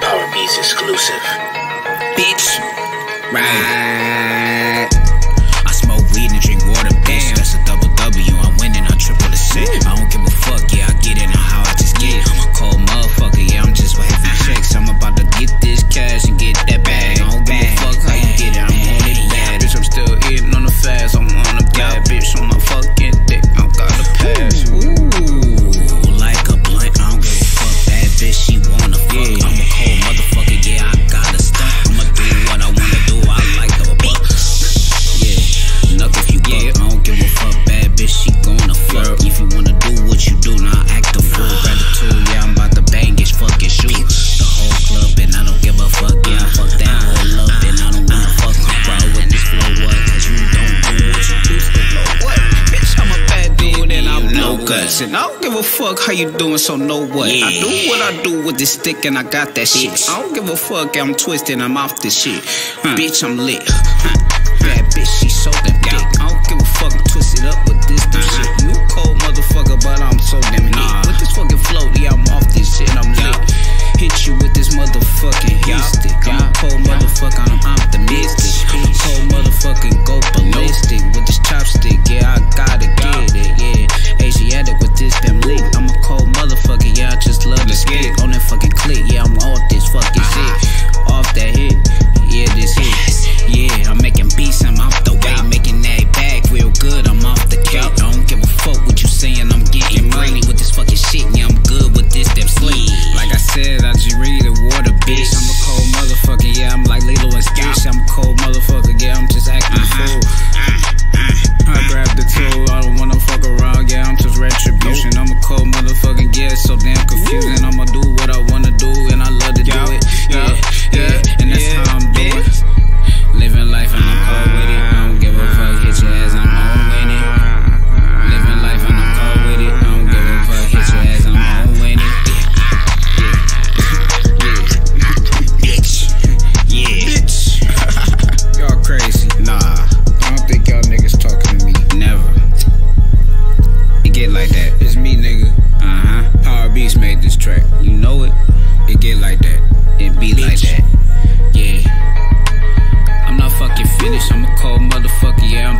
PowerBeatz exclusive. Bitch. Right. flexing. I don't give a fuck how you doing, so know what. Yeah. I do what I do with this stick and I got that bitch. shit. I don't give a fuck, I'm twisted, I'm off this shit. Huh. Bitch, I'm lit. Huh. Bad bitch, she so damn dick. I don't give a fuck, I'm twisted up with this. Huh. fuck yeah, I'm